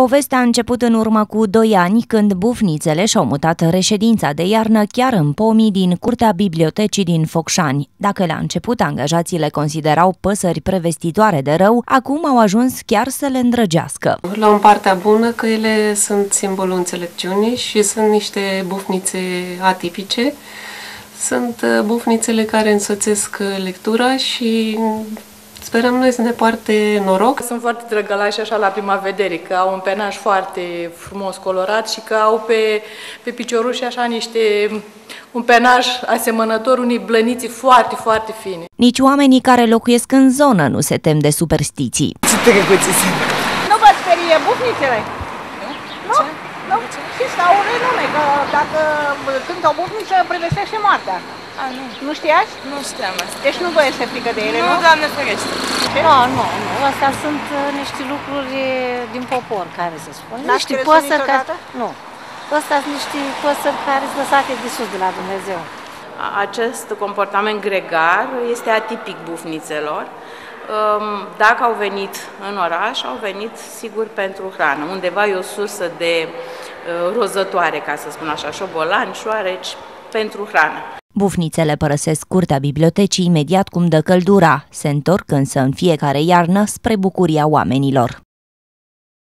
Povestea a început în urmă cu doi ani, când bufnițele și-au mutat reședința de iarnă chiar în pomii din curtea bibliotecii din Focșani. Dacă la început angajații le considerau păsări prevestitoare de rău, acum au ajuns chiar să le îndrăgească. Luăm partea bună că ele sunt simbolul înțelepciunii și sunt niște bufnițe atipice. Sunt uh, bufnițele care însoțesc uh, lectura și Sperăm noi să ne poarte noroc. Sunt foarte drăgălași așa la prima vedere, că au un penaj foarte frumos colorat și că au pe, pe picioruși așa niște un penaj asemănător unei blăniți foarte, foarte fine. Nici oamenii care locuiesc în zonă nu se tem de superstiții. Nu vă sperie bufnițele? Nu? Ce? Nu? Și sau renume, că dacă cântă o bufniță, prevestește moartea. A, nu. Nu știați? Nu știam asta. Deci nu vă este frică de ele, nu? Nu, Doamne ferește. Nu, nu, nu. Astea sunt uh, niște lucruri din popor, care se spune. N-ați Niște crezut păsări care... niciodată? Nu. Astea sunt niște păsări care sunt lăsate de sus de la Dumnezeu. Acest comportament gregar este atipic bufnițelor. Um, Dacă au venit în oraș, au venit sigur pentru hrană. Undeva e o sursă de uh, rozătoare, ca să spun așa, șobolani, șoareci, pentru hrană. Bufnițele părăsesc curtea bibliotecii imediat cum dă căldura, se întorc însă în fiecare iarnă spre bucuria oamenilor.